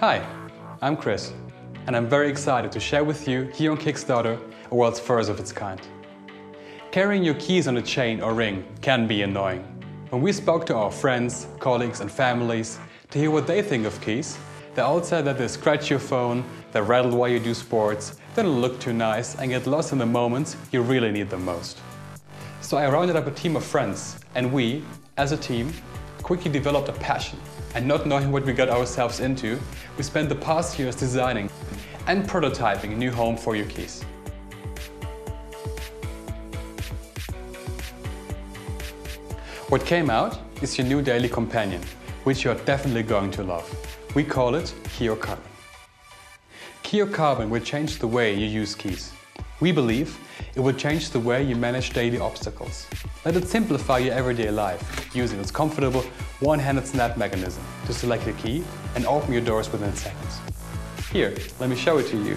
Hi, I'm Chris, and I'm very excited to share with you here on Kickstarter a world's first of its kind. Carrying your keys on a chain or ring can be annoying. When we spoke to our friends, colleagues and families to hear what they think of keys, they all said that they scratch your phone, they rattle while you do sports, they don't look too nice and get lost in the moments you really need them most. So I rounded up a team of friends and we, as a team, quickly developed a passion. And not knowing what we got ourselves into, we spent the past years designing and prototyping a new home for your keys. What came out is your new daily companion, which you're definitely going to love. We call it KEEO Carbon. KEEO Carbon will change the way you use keys. We believe it will change the way you manage daily obstacles. Let it simplify your everyday life using its comfortable one-handed snap mechanism to select your key and open your doors within seconds. Here, let me show it to you.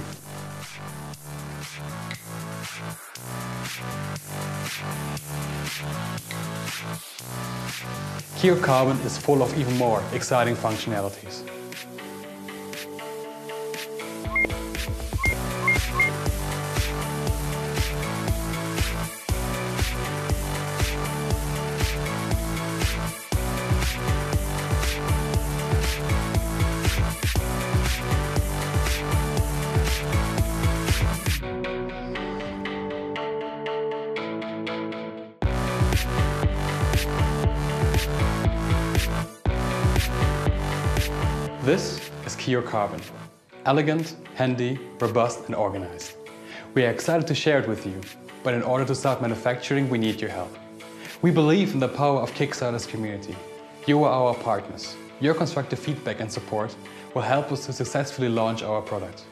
KEEO Carbon is full of even more exciting functionalities. This is KEEO Carbon. Elegant, handy, robust and organized. We are excited to share it with you, but in order to start manufacturing we need your help. We believe in the power of Kickstarter's community. You are our partners. Your constructive feedback and support will help us to successfully launch our product.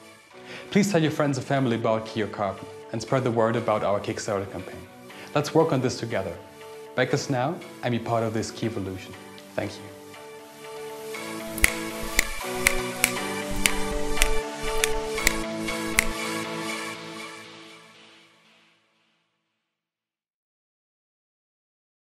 Please tell your friends and family about KEEO Carbon and spread the word about our Kickstarter campaign. Let's work on this together. Back us now and be part of this key evolution. Thank you.